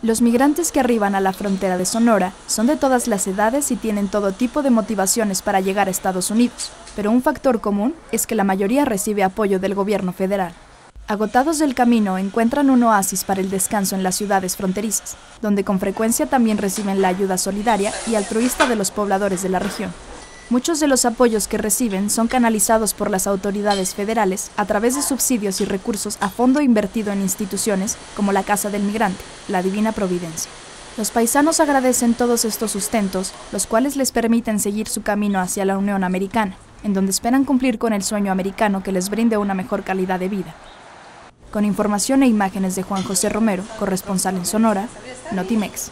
Los migrantes que arriban a la frontera de Sonora son de todas las edades y tienen todo tipo de motivaciones para llegar a Estados Unidos, pero un factor común es que la mayoría recibe apoyo del gobierno federal. Agotados del camino, encuentran un oasis para el descanso en las ciudades fronterizas, donde con frecuencia también reciben la ayuda solidaria y altruista de los pobladores de la región. Muchos de los apoyos que reciben son canalizados por las autoridades federales a través de subsidios y recursos a fondo invertido en instituciones como la Casa del Migrante, la Divina Providencia. Los paisanos agradecen todos estos sustentos, los cuales les permiten seguir su camino hacia la Unión Americana, en donde esperan cumplir con el sueño americano que les brinde una mejor calidad de vida. Con información e imágenes de Juan José Romero, corresponsal en Sonora, Notimex.